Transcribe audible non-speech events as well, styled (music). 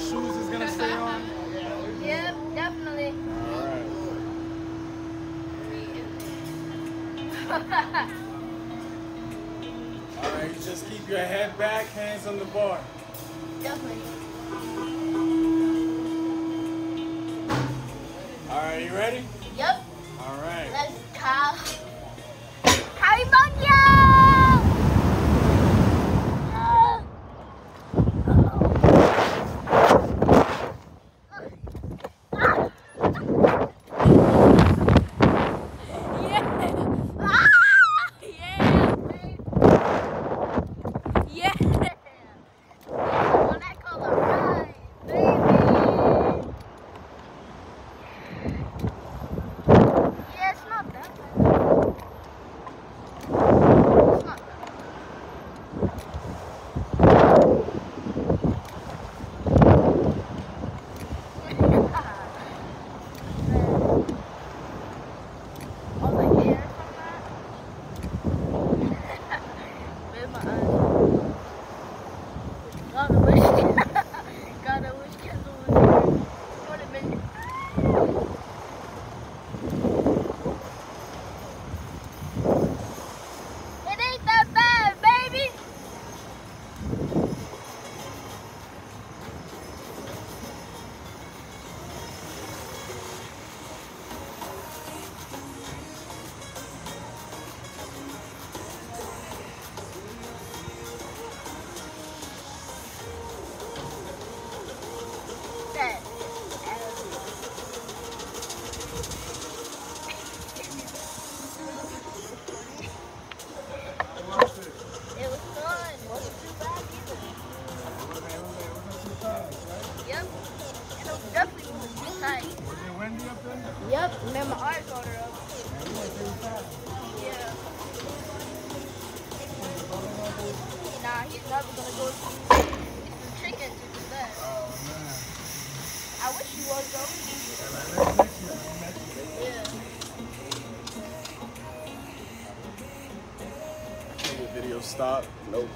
shoes is gonna stay on? (laughs) Yep, definitely. Alright. (laughs) Alright, you just keep your head back, hands on the bar. definitely. Alright, you ready? Yep. Alright. Let's go. Cowabunga! Yeah. What I call a ride, baby. Yeah, it's not that bad. It's not that bad. All the hair from that. Made my eyes. God, I wish. God, I wish Kendall was here. It would have been. Was it windy up there? Yep. And then my eyes water up. Yeah. Nah, he's never gonna go. Oh. I wish he was though. Video stop? Nope.